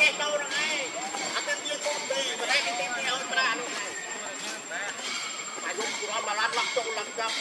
គេចូលហ្នឹងឯងអត់ទៅវាគុំទេប៉ុន្តែគេគេឲ្យប្រានោះឯងអាយុគ្រាន់មកឡាត់ឡោះចូលឡើងចាប់